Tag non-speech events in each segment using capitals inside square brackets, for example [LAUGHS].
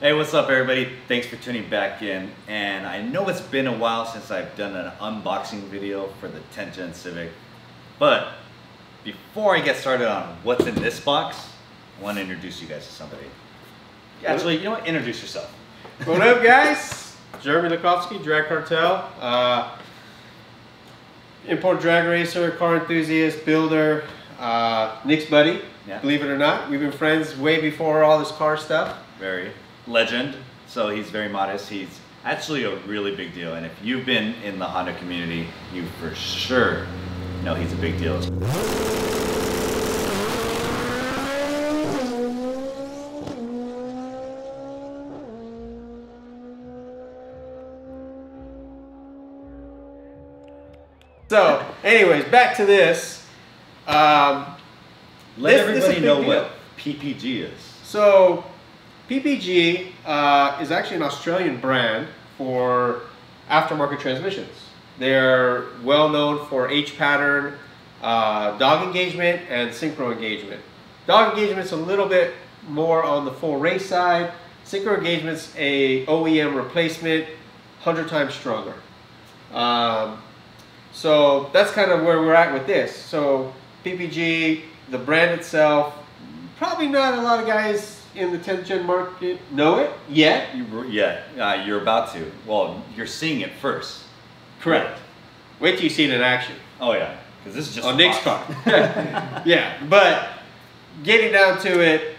Hey, what's up, everybody? Thanks for tuning back in. And I know it's been a while since I've done an unboxing video for the 10 Gen Civic, but before I get started on what's in this box, I want to introduce you guys to somebody. Actually, you know what? Introduce yourself. What up, guys? Jeremy Lukovsky, Drag Cartel. Uh, import drag racer, car enthusiast, builder, uh, Nick's buddy. Yeah. Believe it or not, we've been friends way before all this car stuff. Very legend. So he's very modest. He's actually a really big deal. And if you've been in the Honda community, you for sure know he's a big deal. So, anyways, back to this. Um, Let This- this everybody big know deal. what PPG is. So, PPG uh, is actually an Australian brand for aftermarket transmissions. They're well known for H pattern, uh, dog engagement, and synchro engagement. Dog engagement's a little bit more on the full race side. Synchro engagement's a OEM replacement, hundred times stronger. Um, so that's kind of where we're at with this. So PPG, the brand itself, probably not a lot of guys in the 10th gen market know it yet. You, yeah, uh, you're about to. Well, you're seeing it first. Correct. Wait till you see it in action. Oh yeah, because this is just on a Nick's car. [LAUGHS] [LAUGHS] yeah, but getting down to it,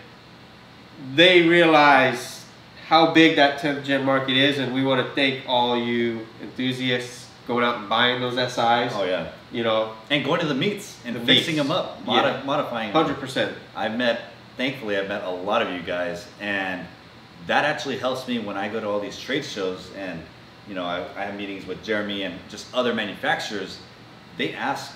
they realize how big that 10th gen market is, and we want to thank all you enthusiasts going out and buying those SIs. Oh yeah, You know, and going to the meets and The fixing meets. them up, modi- Yeah. modifying. them. 100%. I've met, thankfully, I've met a lot of you guys, and that actually helps me when I go to all these trade shows and you know I, I have meetings with Jeremy and just other manufacturers. They ask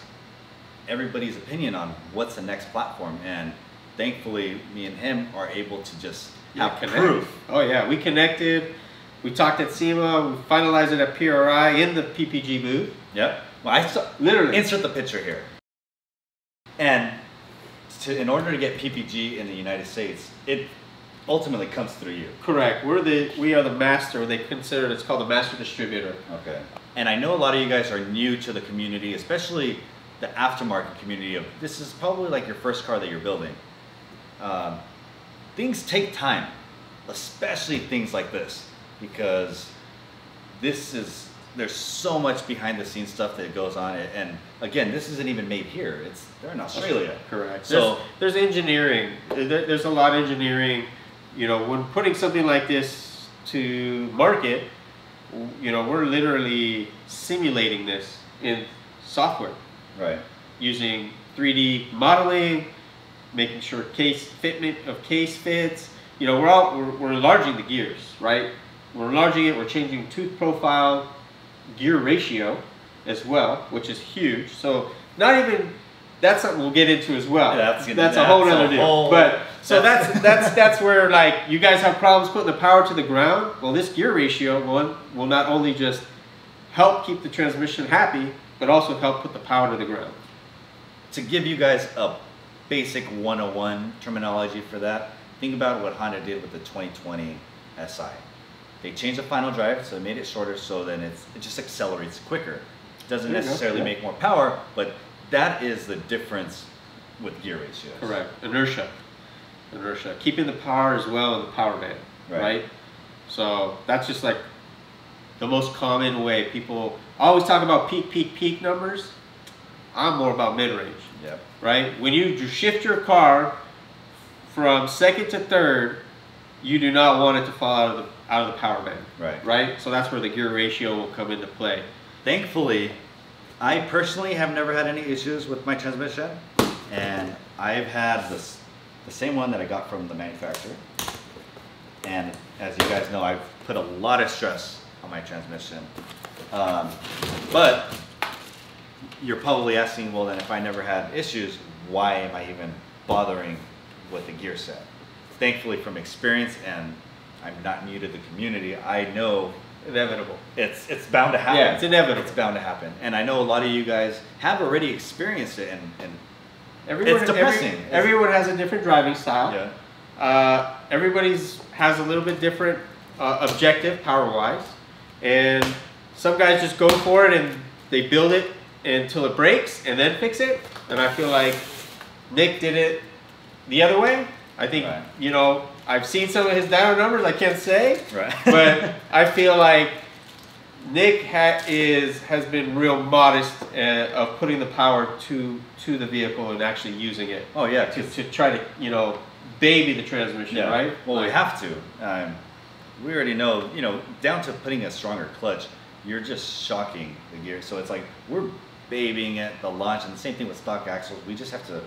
everybody's opinion on what's the next platform, and thankfully, me and him are able to just have connect. proof. Oh yeah, we connected. We talked at SEMA. We finalized it at PRI in the PPG booth. Yep. Well, I saw, Literally. insert the picture here. And to, in order to get PPG in the United States, it ultimately comes through you. Correct. We're the we are the master. They consider it. It's called the master distributor. Okay. And I know a lot of you guys are new to the community, especially the aftermarket community of this is probably like your first car that you're building. Um, things take time, especially things like this, because this is there's so much behind the scenes stuff that goes on, it and again, this isn't even made here. It's they're in Australia. Correct. So- there's, there's engineering. There's a lot of engineering. You know, when putting something like this to market, you know, we're literally simulating this in software Right. using 3D modeling, making sure case fitment of case fits. You know, we're all we're, we're enlarging the gears, right? We're enlarging it. We're changing tooth profile, gear ratio, as well, which is huge. So not even that's something we'll get into as well. Yeah, that's that's, a whole other deal. whole- but so that's- that's [LAUGHS] that's that's where like you guys have problems putting the power to the ground. Well, this gear ratio one will not only just help keep the transmission happy, but also help put the power to the ground. to give you guys a basic 101 terminology for that, think about what Honda did with the 2020 SI. They changed the final drive, so they made it shorter, so then it's, it just accelerates quicker. It doesn't There necessarily yeah. make more power, but that is the difference with gear ratios. Correct. Inertia. Inertia. Keeping the power as well in the power band. Right. Right. So that's just like the most common way people always talk about peak, peak, peak numbers. I'm more about mid range. Yep. Right. When you you shift your car from second to third, you do not want it to fall out of the out of the power band. Right. Right. So that's where the gear ratio will come into play. Thankfully, I personally have never had any issues with my transmission, and I've had this, the same one that I got from the manufacturer. And as you guys know, I've put a lot of stress on my transmission. Um, but you're probably asking, well, then if I never had issues, why am I even bothering with the gear set? Thankfully, from experience, and I'm not new to the community, I know Inevitable. it's it's bound to happen. Yeah, it's inevitable. It's bound to happen, and I know a lot of you guys have already experienced it, and, and Everyone, It's depressing. every- everyone has a different driving style. yeah, uh, everybody's has a little bit different uh, objective power wise, and some guys just go for it and they build it until it breaks and then fix it. And I feel like Nick did it the other way. I think Right. you know I've seen some of his dyno numbers. I can't say, Right. [LAUGHS] but [LAUGHS] I feel like Nick ha- is has been real modest uh, of putting the power to to the vehicle and actually using it Oh yeah, to, to try to you know baby the transmission, yeah. right? Well, we have to. Um, we already know, you know, down to putting a stronger clutch. You're just shocking the gear. So it's like we're babying it, the launch, and the same thing with stock axles. We just have to.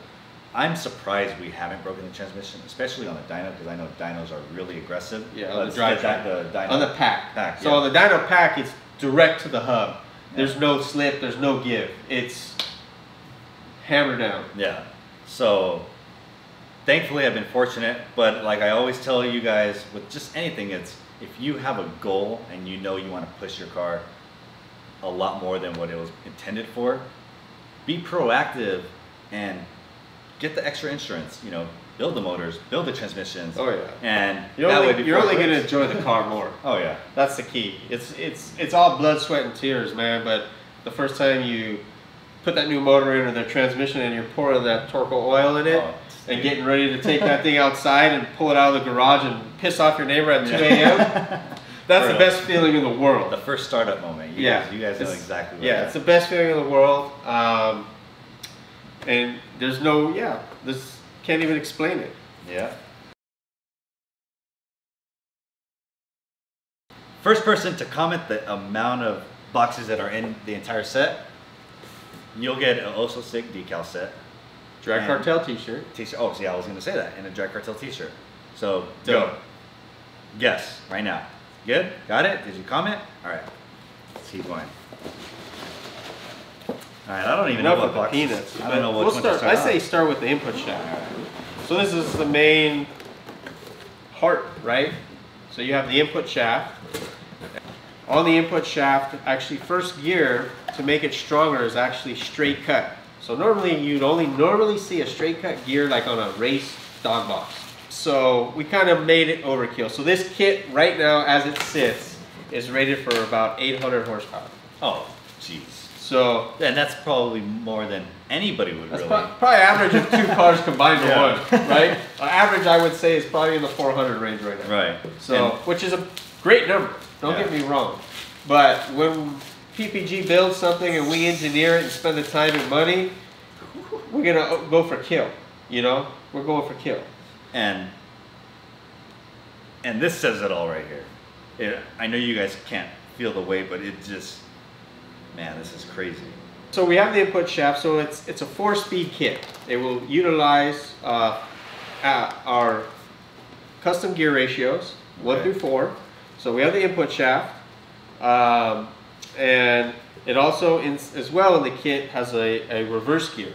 I'm surprised we haven't broken the transmission, especially on the dyno, because I know dynos are really aggressive. Yeah, on the drive track. the dyno. on the pack. Pack, So yeah. on the Dynapack, it's direct to the hub. There's Yeah. no slip. There's no give. It's hammer down. Yeah. So thankfully I've been fortunate, but like I always tell you guys with just anything, it's if you have a goal and you know you want to push your car a lot more than what it was intended for, be proactive and get the extra insurance, you know, build the motors, build the transmissions. Oh, yeah. And You're that only, way you're only going to enjoy the car [LAUGHS] more. Oh yeah. That's the key. It's it's it's all blood, sweat, and tears, man. But the first time you put that new motor in or the transmission and you're pouring that torque oil in it Oh, and getting ready to take that [LAUGHS] thing outside and pull it out of the garage and piss off your neighbor at 2 a.m. [LAUGHS] That's For the best feeling in the world. The first startup moment. You yeah, Guys, you guys know exactly what Yeah, it's the best feeling in the world. Um, and there's no, yeah, this can't even explain it. Yeah. First person to comment the amount of boxes that are in the entire set, you'll get an oh Ososik decal set. Drag And- Cartel T-shirt. T-shirt. Oh, see, I was gonna say that in a Drag Cartel T-shirt. So Dope. go. Guess right now. Good. Got it. Did you comment? All right. Let's keep going. All right. I don't even Enough know what the box. peanuts. I don't know what we'll start. to I start say start with the input shaft. So this is the main heart, right? So you have the input shaft. On the input shaft, actually first gear to make it stronger is actually straight cut. So normally you'd only normally see a straight cut gear like on a race dog box. So we kind of made it overkill. So this kit right now as it sits is rated for about 800 horsepower. Oh, jeez. So And that's probably more than anybody would That's really. pro- probably average of two [LAUGHS] cars combined to Yeah. one, right? [LAUGHS] Uh, average, I would say, is probably in the 400 range right now. Right. So, which is a great number. Don't Yeah. get me wrong, but when PPG builds something and we engineer it and spend the time and money, we're gonna go for kill. You know, we're going for kill. and and this says it all right here. It, I know you guys can't feel the weight, but it just, man, this is crazy. So we have the input shaft. So it's it's a four-speed kit. It will utilize uh, uh, our custom gear ratios, one Okay. through four. So we have the input shaft, um, and it also, in, as well in the kit, has a, a reverse gear.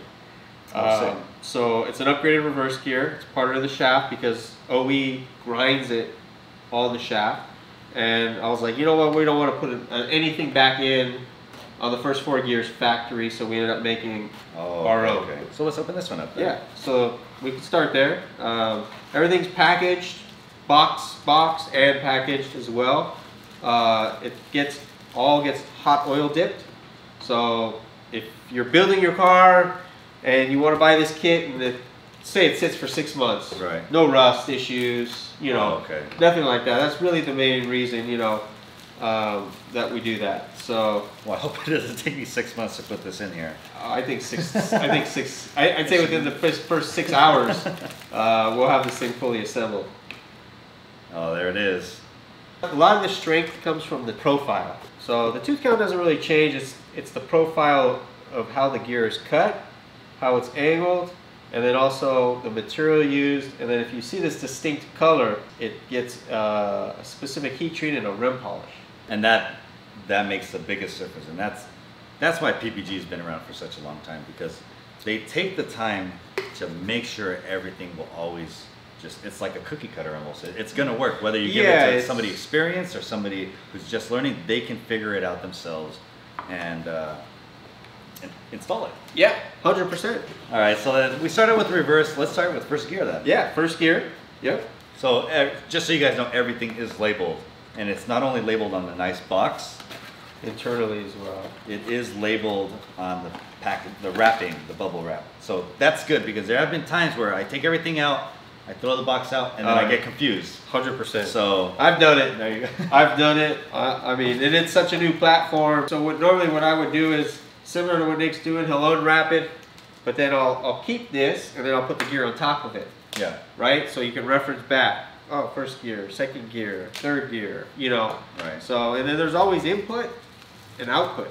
Um, so it's an upgraded reverse gear. It's part of the shaft because OE grinds it on the shaft. And I was like, you know what? We don't want to put uh, anything back in on the first four gears factory, so we ended up making Oh, our own. okay. So let's open this one up. Then. Yeah, so we can start there. Um, everything's packaged, box, box, and packaged as well. Uh, it gets all gets hot oil dipped. So if you're building your car and you want to buy this kit, and it, say it sits for six months, Right. no rust issues, you know, Oh, okay. nothing like that. That's really the main reason, you know, um, that we do that. So Well, I hope it doesn't take me six months to put this in here. I think six. I think six. I, I'd say within the first, first six hours, uh, we'll have this thing fully assembled. Oh, there it is. A lot of the strength comes from the profile. So the tooth count doesn't really change. It's it's the profile of how the gear is cut, how it's angled, and then also the material used. And then if you see this distinct color, it gets uh, a specific heat treat and a REM polish. And that that makes the biggest difference. And that's that's why ppg has been around for such a long time because they take the time to make sure everything will always just it's like a cookie cutter almost. It- it's going to work. Whether you give Yeah, it to somebody experienced or somebody who's just learning they can figure it out themselves and, uh, and install it. Yeah, hundred percent. all right so then we started with reverse. Let's start with first gear then. Yeah, first gear. Yep. So eh, just so you guys know, everything is labeled, and it's not only labeled on the nice box. Internally as well. It is labeled on the pack, the wrapping, the bubble wrap. So that's good because there have been times where I take everything out, I throw the box out, and then I uh, get confused. Hundred percent. So I've done it. there you go. [LAUGHS] I've done it. I, I mean, and it's such a new platform. So what normally what I would do is similar to what Nick's doing. He'll unwrap it, but then I'll I'll keep this and then I'll put the gear on top of it, yeah, right? So you can reference back. Oh, first gear, second gear, third gear. You know. right. So and then there's always input and output.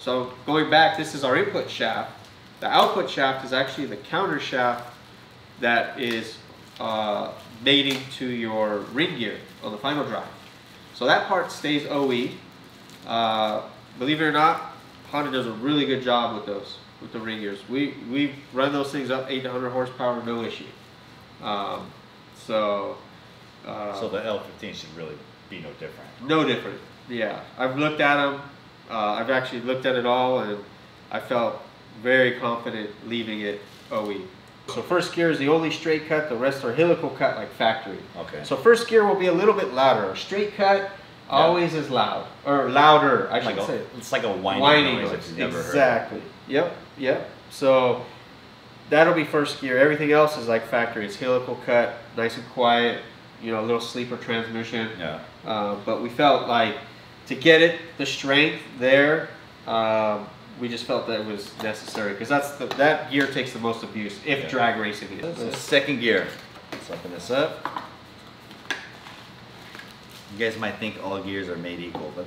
So going back, this is our input shaft. The output shaft is actually the counter shaft that is uh, mating to your ring gear on the final drive. So that part stays OE. Uh, believe it or not, Honda does a really good job with those, with the ring gears. We we run those things up 800 horsepower, no issue. Um, so. Uh, So the L15 should really be no different. no different. Yeah, I've looked at them. Uh, I've actually looked at it all, and I felt very confident leaving it OE. So first gear is the only straight cut. The rest are helical cut like factory. Okay. So first gear will be a little bit louder. Straight cut always is loud or louder. I should like say. a, it's like a whining, Whining noise, noise. if you've never heard. Exactly. Yep. Yep. So that'll be first gear. Everything else is like factory. It's helical cut, nice and quiet. You know, a little sleeper transmission. Yeah. Uh, but we felt like to get it the strength there, um, we just felt that it was necessary because that's the, that gear takes the most abuse if Yeah. drag racing So is. second gear. Let's open this up. You guys might think all gears are made equal, but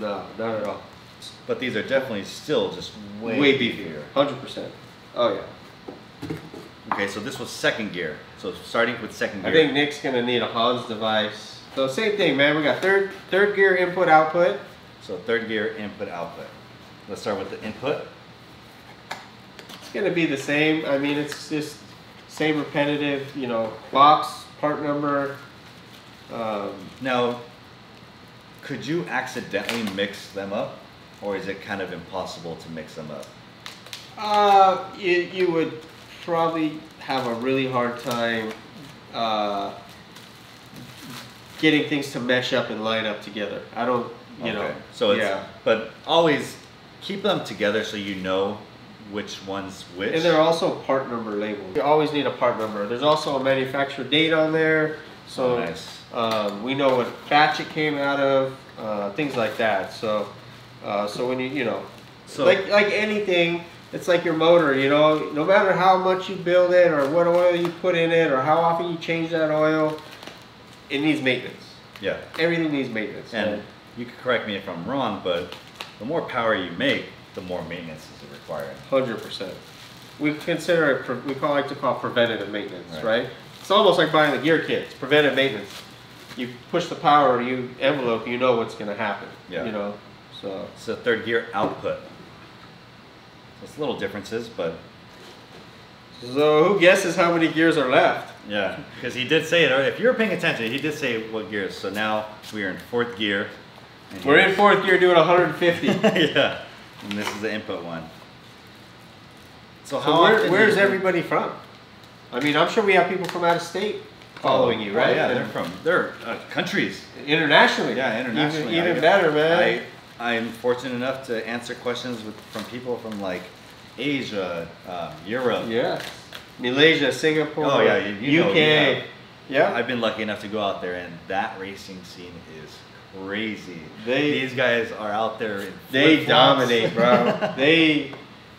No, not at all. but these are definitely still just way, Way, beefier, hundred percent. Oh yeah. Okay, so this was second gear. So starting with second gear. I think Nick's gonna need a Hans device. So same thing, man. We got third third gear input output. so third gear input output. Let's start with the input. It's gonna be the same. I mean, it's just same repetitive. You know, box, part number. Um, Now, could you accidentally mix them up, or is it kind of impossible to mix them up? Uh, you, you would probably have a really hard time uh, getting things to mesh up and line up together. I don't, you know. Okay, So it's yeah. but always keep them together so you know which one's which. And they're also part number labeled. You always need a part number. There's also a manufacturer date on there, so Oh, nice. um, we know what batch it came out of, uh, things like that. So, uh, so when you, you know, So like like anything, it's like your motor. You know, no matter how much you build it or what oil you put in it or how often you change that oil, it needs maintenance. yeah, Everything needs maintenance. and you can correct me if I'm wrong, but the more power you make, the more maintenance is required. Hundred percent. We consider it. We call like to call preventative maintenance, Right. right. It's almost like buying the gear kit. It's preventive maintenance. You push the power, you envelope, you know what's going to happen. Yeah. You know. So It's So third gear output. So it's little differences, but so who guesses how many gears are left? yeah, because he did say it. If you were paying attention, he did say what gears. So now we are in fourth gear. We're in fourth gear doing 150. [LAUGHS] yeah, and this is the input one. So, how So where, where's do you- everybody from? I mean, I'm sure we have people from out of state following you, Oh, right? yeah, And they're from they're uh, countries. internationally. Yeah, internationally. Even, even I- better, man. I I'm fortunate enough to answer questions with from people from like Asia, um, Europe. yeah. Malaysia, Singapore. Oh, yeah, you- you know, UK. yeah. yeah. I've been lucky enough to go out there, and that racing scene is crazy. They- These guys are out there. In They dominate, bro. [LAUGHS] they,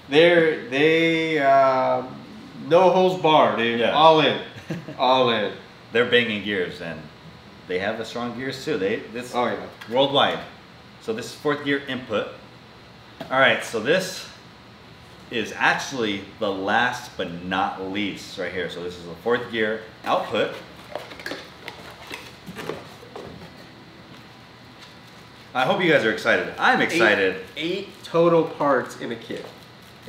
they're they um, no holes barred, dude. Yeah. All in, [LAUGHS] all in. They're banging gears, and they have the strong gears too. They this Oh yeah. worldwide. So this is fourth gear input. All right, so this is actually the last but not least right here. So this is the fourth gear output. I hope you guys are excited. I'm excited. Eight, eight total parts in a kit.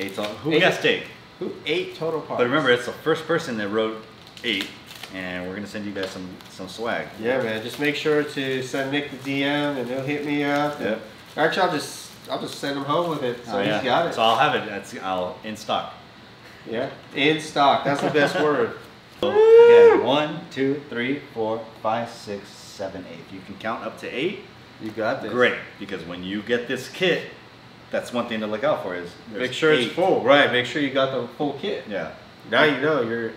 Eight. on- Who Eight. guessed eight? Who? Eight total parts. But remember, it's the first person that wrote eight, and we're gonna send you guys some some swag. Yeah, man. Just make sure to send Nick the DM, and he'll hit me up. Yep. Actually, I'll just I'll just send him home with it, so Oh, he's yeah. got it. So I'll have it. That's I'll in stock. yeah, in stock. That's the best [LAUGHS] word. So again, one, two, three, four, five, six, seven, eight. If you can count up to eight, You got this. great. Because when you get this kit, that's one thing to look out for is Make sure it's full, right? Make sure you got the full kit. Yeah. Now you know you're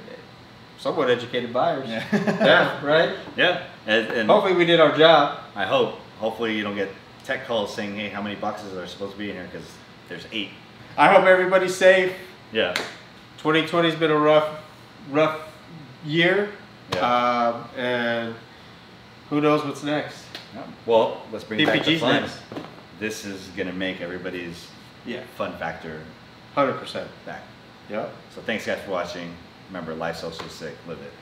somewhat educated buyers. Yeah. [LAUGHS] yeah, right? Yeah. And, and Hopefully we did our job. I hope, hopefully you don't get tech calls saying, hey, how many boxes are supposed to be in here? Because there's eight. I hope everybody's safe. Yeah. 2020's been a rough, rough year. Yeah. Um, and who knows what's next? Yeah. Well, let's bring back the PPG's fun. This is gonna make everybody's Yeah, fun factor 100%. back. Yep. So thanks guys for watching. Remember, life social sick, live it.